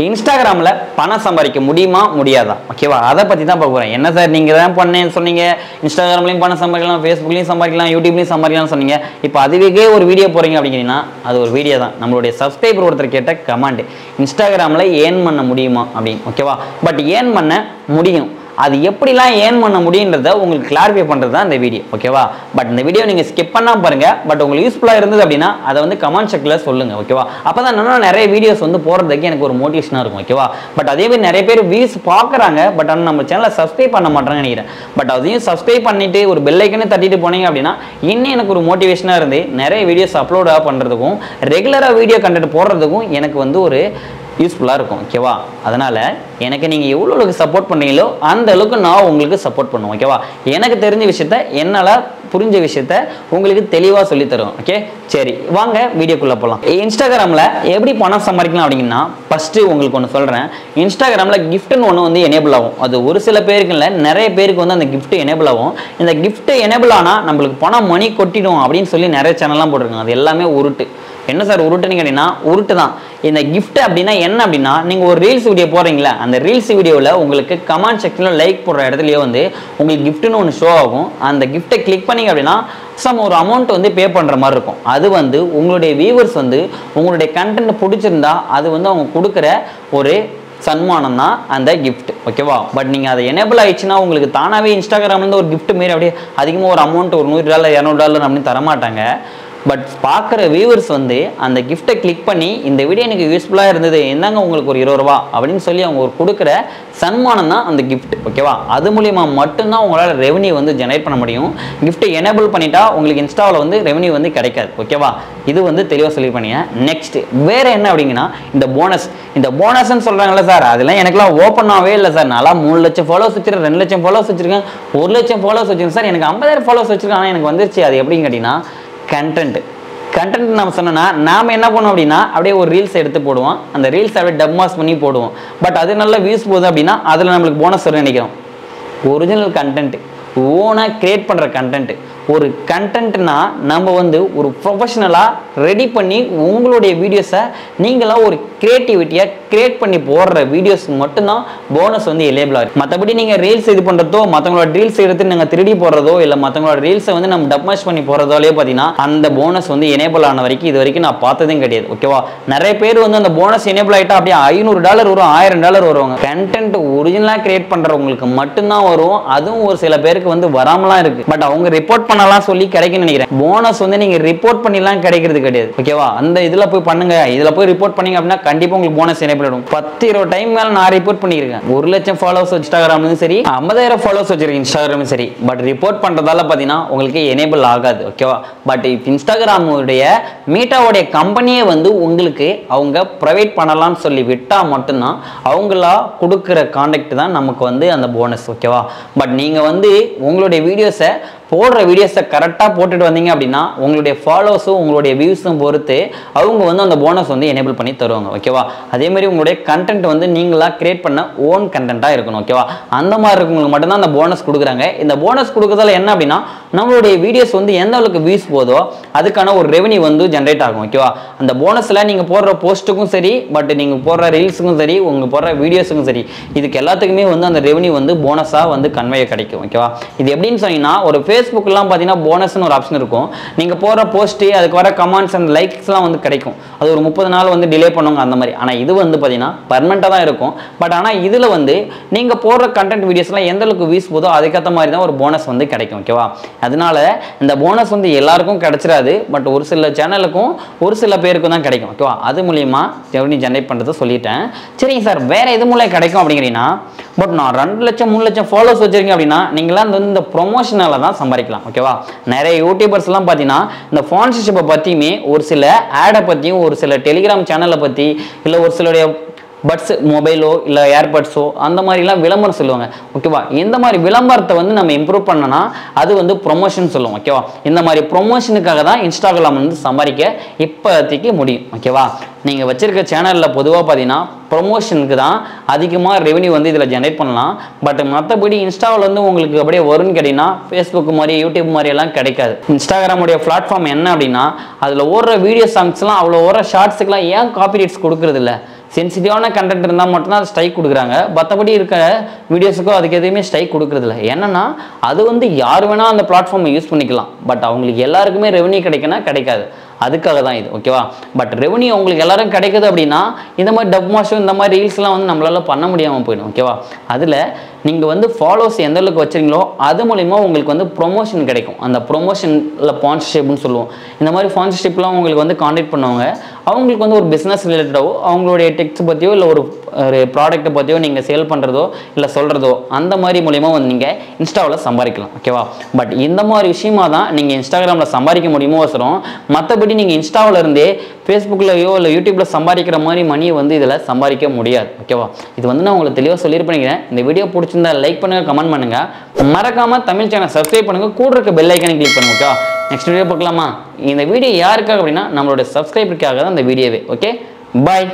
இன்ஸ்டாகிராமில் பணம் சம்பாதிக்க முடியுமா முடியாதா? ஓகேவா அதை பற்றி தான் பார்க்க போகிறேன் என்ன சார் நீங்கள் தான் பண்ணேன்னு சொன்னீங்க. இன்ஸ்டாகிராம்லையும் பணம் சம்பாதிக்கலாம் ஃபேஸ்புக்லையும் சம்பாதிக்கலாம் யூடியூப்லையும் சம்பாதிக்கலாம்னு சொன்னீங்க. இப்போ அதுவே ஒரு வீடியோ போகிறீங்க அப்படிங்கிறீங்கன்னா அது ஒரு வீடியோ தான். நம்மளுடைய சப்ஸ்கிரைபர் ஒருத்தர் கேட்ட கமாண்டு இன்ஸ்டாகிராமில் ஏர்ன் பண்ண முடியுமா அப்படின்னு. ஓகேவா பட் ஏர்ன் பண்ண முடியும்? அது எப்படிலாம் ஏர்ன் பண்ண முடியுன்றத உங்களுக்கு கிளாரிஃபை பண்ணுறது தான் இந்த வீடியோ ஓகேவா பட் இந்த வீடியோ நீங்கள் ஸ்கிப் பண்ணால் பாருங்கள் பட் உங்களுக்கு யூஸ்ஃபுல்லாக இருந்தது அப்படின்னா அதை வந்து கமெண்ட் செக்கில் சொல்லுங்கள் ஓகேவா அப்போ தான் இன்னும் நிறைய வீடியோஸ் வந்து போடுறதுக்கு எனக்கு ஒரு மோட்டிவேஷனாக இருக்கும் ஓகேவா பட் அதே மாதிரி நிறைய பேர் வியூஸ் பார்க்குறாங்க. பட் ஆனால் நம்ம சேனலை சப்ஸ்கிரைப் பண்ண மாட்டாங்கன்னு நினைக்கிறேன். பட் அதையும் சப்ஸ்கிரைப் பண்ணிவிட்டு ஒரு பெல்லைக்கனே தட்டிட்டு போனீங்க அப்படின்னா இன்னும் எனக்கு ஒரு மோட்டிவேஷனாக இருந்து நிறைய வீடியோஸ் அப்லோடாக பண்ணுறதுக்கும் ரெகுலராக வீடியோ கண்டென்ட் போடுறதுக்கும் எனக்கு வந்து ஒரு யூஸ்ஃபுல்லாக இருக்கும் ஓகேவா அதனால் எனக்கு நீங்கள் எவ்வளோ அளவுக்கு சப்போர்ட் பண்ணீங்களோ அந்த அளவுக்கு நான் உங்களுக்கு சப்போர்ட் பண்ணுவேன் ஓகேவா எனக்கு தெரிஞ்ச விஷயத்த என்னால் புரிஞ்ச விஷயத்த உங்களுக்கு தெளிவாக சொல்லி ஓகே சரி வாங்க வீடியோக்குள்ளே போகலாம் இன்ஸ்டாகிராமில் எப்படி பணம் சம்பாதிக்கலாம் அப்படிங்கன்னா ஃபஸ்ட்டு உங்களுக்கு ஒன்று சொல்கிறேன் இன்ஸ்டாகிராமில் கிஃப்ட்னு ஒன்று வந்து எனேபிள் ஆகும். அது ஒரு சில பேருக்கு இல்லை நிறைய பேருக்கு வந்து அந்த கிஃப்ட் எனேபிள் ஆகும். இந்த கிஃப்ட்டு எனேபிள் ஆனால் நம்மளுக்கு பணம் மணி கொட்டிடும் அப்படின்னு சொல்லி நிறைய சேனல்லாம் போட்டிருக்காங்க. அது எல்லாமே உருட்டு. என்ன சார் உருட்டுன்னு கேட்டீங்கன்னா உருட்டு தான். இந்த கிஃப்ட் அப்படின்னா என்ன அப்படின்னா நீங்கள் ஒரு ரீல்ஸ் வீடியோ போடுறீங்களா அந்த ரீல்ஸ் வீடியோவில் உங்களுக்கு கமெண்ட் செக்ஷனில் லைக் போடுற இடத்துலையே வந்து உங்களுக்கு கிஃப்ட்டுன்னு ஒன்று ஷோ ஆகும். அந்த கிஃப்ட்டை கிளிக் பண்ணிங்க அப்படின்னா சம் ஒரு அமௌண்ட் வந்து பே பண்ணுற மாதிரி இருக்கும். அது வந்து உங்களுடைய வியூவர்ஸ் வந்து உங்களுடைய கண்டென்ட் பிடிச்சிருந்தா அது வந்து அவங்க கொடுக்குற ஒரு சன்மானம் தான் அந்த கிஃப்ட் ஓகேவா பட் நீங்கள் அதை எனேபிள் ஆயிடுச்சுன்னா உங்களுக்கு தானாகவே இன்ஸ்டாகிராம்லேருந்து ஒரு கிஃப்ட் மாரி அப்படியே அதிகமாக ஒரு அமௌண்ட் ஒரு நூறு டாலர் இரநூறு டாலர் அப்படின்னு தரமாட்டாங்க. பட் பார்க்குற வியூவர்ஸ் வந்து அந்த கிஃப்ட்டை கிளிக் பண்ணி இந்த வீடியோ எனக்கு யூஸ்ஃபுல்லாக இருந்தது என்னங்க உங்களுக்கு ஒரு இருபது ரூபா அப்படின்னு சொல்லி அவங்க ஒரு கொடுக்குற சன்மானம் தான் அந்த கிஃப்ட் ஓகேவா அது மூலிமா மட்டும்தான் உங்களால் ரெவன்யூ வந்து ஜெனரேட் பண்ண முடியும். கிஃப்ட்டை எனேபிள் பண்ணிட்டா உங்களுக்கு இன்ஸ்டாவில் வந்து ரெவன்யூ வந்து கிடைக்காது ஓகேவா இது வந்து தெளிவாக சொல்லி பண்ணீங்க நெக்ஸ்ட் வேறு என்ன அப்படிங்கன்னா இந்த போனஸ் இந்த போனஸ்ன்னு சொல்கிறாங்கல்ல சார் அதெல்லாம் எனக்குலாம் ஓப்பனாகவே இல்லை சார் நல்லா மூணு லட்சம் ஃபாலோஸ் வச்சுருக்கேன் ரெண்டு லட்சம் ஃபாலோஸ் வச்சுருக்கேன் ஒரு லட்சம் ஃபாலோஸ் வச்சுருக்கேன். சார் எனக்கு ஐம்பதாயிரம் ஃபாலோஸ் வச்சுருக்கேன் ஆனால் எனக்கு வந்துருச்சு. அது எப்படின்னு கேட்டிங்கன்னா கண்டென்ட் கண்டென்ட் நம்ம சொன்னோன்னா நாம் என்ன பண்ணுவோம் அப்படின்னா அப்படியே ஒரு ரீல்ஸ் எடுத்து போடுவோம். அந்த ரீல்ஸ் அப்படியே டப் மாஸ் பண்ணி போடுவோம். பட் அது நல்ல வியூஸ் போகுது அப்படின்னா அதில் நம்மளுக்கு போனஸ் வரும் நினைக்கிறோம். ஒரிஜினல் கண்டென்ட் ஓனாக கிரியேட் பண்ணுற கண்டென்ட் ஒரு கண்டென்ட்னா நம்ம வந்து ஒரு ப்ரொஃபஷனலாக ரெடி பண்ணி உங்களுடைய வீடியோஸை நீங்களாக ஒரு க்ரியேட்டிவிட்டியாக க்ரியேட் பண்ணி போடுற வீடியோஸ் மட்டும்தான் போனஸ் வந்து எலேபிள் ஆகும் மற்றபடி நீங்கள் ரீல்ஸ் இது பண்ணுறதோ மற்றவங்களோட ரீல்ஸ் எடுத்து நீங்கள் திருடி போடுறதோ இல்லை மற்றவங்களோட ரீல்ஸை வந்து நம்ம டப்மாஷ் பண்ணி போடுறதாலே பார்த்தீங்கன்னா அந்த போனஸ் வந்து எனேபிள் ஆன வரைக்கும் இது வரைக்கும் நான் பார்த்ததும் கிடையாது. ஓகேவா நிறைய பேர் வந்து அந்த போனஸ் எனேபிள் ஆகிட்டா அப்படியே ஐநூறு டாலர் வரும் ஆயிரம் டாலர் வருவாங்க கண்டென்ட் ஒரிஜினலாக கிரியேட் பண்ணுறவங்களுக்கு மட்டும்தான் வரும். அதுவும் ஒரு சில பேருக்கு வந்து வராமலாம் இருக்குது பட் அவங்க ரிப்போர்ட் பண்ணலாம் சொல்லி கிடைக்கும்னு நினைக்கிறேன். போனஸ் வந்து நீங்க ரிப்போர்ட் பண்ணிலாம் கிடைக்கிறது கிடையாது. ஓகேவா அந்த இதுல போய் பண்ணுங்க. இதுல போய் ரிப்போர்ட் பண்ணீங்க அப்படின்னா கண்டிப்பா உங்களுக்கு போனஸ் எனேபிள் ஆகும் பத்து இருபது டைம் மேல நான் ரிப்போர்ட் பண்ணியிருக்கேன். ஒரு லட்சம் ஃபாலோவர்ஸ் இன்ஸ்டாகிராம்லயும் சரி ஐம்பதாயிரம் ஃபாலோவர்ஸ் வச்சிருக்கேன் இன்ஸ்டாகிராமும் சரி. பட் ரிப்போர்ட் பண்றதால பாத்தீங்கன்னா உங்களுக்கு எனேபிள் ஆகாது. ஓகேவா பட் இன்ஸ்டாகிராமுடைய மீட்டாவுடைய கம்பெனியை வந்து உங்களுக்கு அவங்க ப்ரொவைட் பண்ணலாம்னு சொல்லி விட்டால் மட்டும்தான் அவங்களா கொடுக்குற காண்டாக்ட் தான் நமக்கு வந்து அந்த போனஸ் ஓகேவா பட் நீங்கள் வந்து உங்களுடைய வீடியோஸை போடுற வீடியோஸை கரெக்டாக போட்டுட்டு வந்தீங்க அப்படின்னா உங்களுடைய ஃபாலோஸும் உங்களுடைய வியூஸும் பொறுத்து அவங்க வந்து அந்த போனஸ் வந்து எனேபிள் பண்ணி தருவாங்க ஓகேவா அதே மாதிரி உங்களுடைய கண்டென்ட் வந்து நீங்களாக கிரியேட் பண்ண ஓன் கண்டென்ட்டாக இருக்கணும் ஓகேவா அந்த மாதிரி இருக்கவங்களுக்கு மட்டும்தான் அந்த போனஸ் கொடுக்குறாங்க. இந்த போனஸ் கொடுக்குறதால என்ன அப்படின்னா நம்மளுடைய வீடியோஸ் வந்து எந்த அளவுக்கு வியூஸ் போதோ அதுக்கான ஒரு ரெவன்யூ வந்து ஜென்ரேட் ஆகும் ஓகேவா அந்த போனஸில் நீங்கள் போடுற போஸ்ட்டுக்கும் சரி பட் நீங்கள் போடுற ரீல்ஸுக்கும் சரி உங்கள் போடுற வீடியோஸுக்கும் சரி இதுக்கு எல்லாத்துக்குமே வந்து அந்த ரெவன்யூ வந்து போனஸாக வந்து கன்வே கிடைக்கும் ஓகேவா இது எப்படின்னு சொன்னீங்கன்னா ஒரு ஃபேஸ்புக்கெலாம் பார்த்தீங்கன்னா போனஸ்னு ஒரு ஆப்ஷன் இருக்கும். நீங்கள் போடுற போஸ்ட்டு அதுக்கு வர கமெண்ட்ஸ் அண்ட் லைக்ஸ்லாம் வந்து கிடைக்கும். அது ஒரு முப்பது நாள் வந்து டிலே பண்ணுவாங்க அந்த மாதிரி. ஆனால் இது வந்து பார்த்தீங்கன்னா பர்மனெண்ட்டாக தான் இருக்கும். பட் ஆனால் இதில் வந்து நீங்கள் போடுற கண்டென்ட் வீடியோஸ்லாம் எந்த அளவுக்கு வீஸ் போதோ அதுக்கேற்ற மாதிரி தான் ஒரு போனஸ் வந்து கிடைக்கும் ஓகேவா அதனால இந்த போனஸ் வந்து எல்லாருக்கும் கிடைச்சிடாது பட் ஒரு சில சேனலுக்கும் ஒரு சில பேருக்கும் தான் கிடைக்கும் ஓகேவா அது மூலியமாக ரெவன்யூ ஜென்ரேட் பண்ணுறது சொல்லிட்டேன். சரிங்க சார் வேறு எது மூலம் கிடைக்கும் அப்படிங்கிறீங்கன்னா பட் நான் ரெண்டு லட்சம் மூணு லட்சம் ஃபாலோஸ் வச்சிருக்கீங்க அப்படின்னா நீங்களாம் வந்து இந்த ப்ரொமோஷனால தான் சம்பாதிக்கலாம் ஓகேவா நிறைய யூடியூபர்ஸ்லாம் பார்த்தீங்கன்னா இந்த ஸ்பான்சர்ஷிப்பை பற்றியுமே ஒரு சில ஆடை பற்றியும் ஒரு சில டெலிகிராம் சேனலை பற்றி இல்லை ஒரு சிலருடைய பட்ஸ் மொபைலோ இல்லை ஏர்பட்ஸோ அந்த மாதிரிலாம் விளம்பரம் சொல்லுவாங்க. ஓகேவா இந்த மாதிரி விளம்பரத்தை வந்து நம்ம இம்ப்ரூவ் பண்ணனா அது வந்து ப்ரொமோஷன் சொல்லுவோம். ஓகேவா இந்த மாதிரி ப்ரொமோஷனுக்காக தான் இன்ஸ்டாகிராம் வந்து சம்பாதிக்க இப்போதைக்கு முடியும். ஓகேவா நீங்கள் வச்சுருக்க சேனலில் பொதுவாக பார்த்தீங்கன்னா ப்ரொமோஷனுக்கு தான் அதிகமாக ரெவன்யூ வந்து இதில் ஜென்ரேட் பண்ணலாம். பட் மற்றபடி இன்ஸ்டாவில் வந்து உங்களுக்கு அப்படியே வரும்னு கேட்டிங்கன்னா ஃபேஸ்புக் மாதிரி யூடியூப் மாதிரி எல்லாம் கிடைக்காது. இன்ஸ்டாகிராமுடைய பிளாட்ஃபார்ம் என்ன அப்படின்னா அதில் ஓடுற வீடியோ சாங்ஸ்லாம் அவ்வளோ ஓடுற ஷார்ட்ஸுக்கெலாம் ஏன் காப்பி ரைட்ஸ் கொடுக்குறது சென்சிட்டிவான கண்டென்ட் இருந்தால் மட்டும்தான் அது ஸ்ட்ரைக் கொடுக்குறாங்க. மற்றபடி இருக்க வீடியோஸுக்கோ அதுக்கு எதுவுமே ஸ்ட்ரைக் கொடுக்குறதில்ல என்னென்னா அது வந்து யார் வேணால் அந்த பிளாட்ஃபார்மை யூஸ் பண்ணிக்கலாம். பட் அவங்களுக்கு எல்லாருக்குமே ரெவன்யூ கிடைக்குன்னா கிடைக்காது. அதுக்காக தான் இது ஓகேவா பட் ரெவன்யூ உங்களுக்கு எல்லாரும் கிடைக்குது அப்படின்னா இந்த மாதிரி டப் மாஷோ இந்த மாதிரி ரீல்ஸ்லாம் வந்து நம்மளால் பண்ண முடியாமல் போயிடும் ஓகேவா அதில் நீங்கள் வந்து ஃபாலோஸ் எந்த அளவுக்கு வச்சுருங்களோ அது மூலிமா உங்களுக்கு வந்து ப்ரொமோஷன் கிடைக்கும். அந்த ப்ரொமோஷனில் ஸ்பான்சர்ஷிப்னு சொல்லுவோம். இந்த மாதிரி ஸ்பான்சர்ஷிப்லாம் உங்களுக்கு வந்து காண்டாக்ட் பண்ணுவாங்க. அவங்களுக்கு வந்து ஒரு பிஸ்னஸ் ரிலேட்டடாவோ அவங்களுடைய டெக்ஸ்ட் பற்றியோ இல்லை ஒரு ஒரு ப்ராடக்ட்டை பற்றியோ நீங்கள் சேல் பண்ணுறதோ இல்லை சொல்கிறதோ அந்த மாதிரி மூலிமா வந்து நீங்கள் இன்ஸ்டாவில் சம்பாதிக்கலாம் ஓகேவா பட் இந்த மாதிரி விஷயமா தான் நீங்கள் இன்ஸ்டாகிராமில் சம்பாதிக்க முடியுமோ அவசரம் மற்றபடி நீங்கள் இன்ஸ்டாவில் இருந்தே ஃபேஸ்புக்லையோ இல்லை யூடியூப்பில் சம்பாதிக்கிற மாதிரி மணியை வந்து இதில் சம்பாதிக்க முடியாது ஓகேவா இது வந்து நான் உங்களுக்கு தெளிவாக சொல்லியிருப்பேன் இந்த வீடியோ பிடிச்சிருந்தா லைக் பண்ணுங்கள் கமெண்ட் பண்ணுங்கள் மறக்காமல் தமிழ் சேனல் சப்ஸ்கிரைப் பண்ணுங்கள் கூட இருக்க பெல் ஐக்கனை கிளிக் பண்ணுங்க ஓகேவா நெக்ஸ்ட் வீடியோ பார்க்கலாமா? இந்த வீடியோ யாருக்காக அப்படின்னா நம்மளோட சப்ஸ்கிரைபருக்காக தான் இந்த வீடியோவே ஓகே பாய்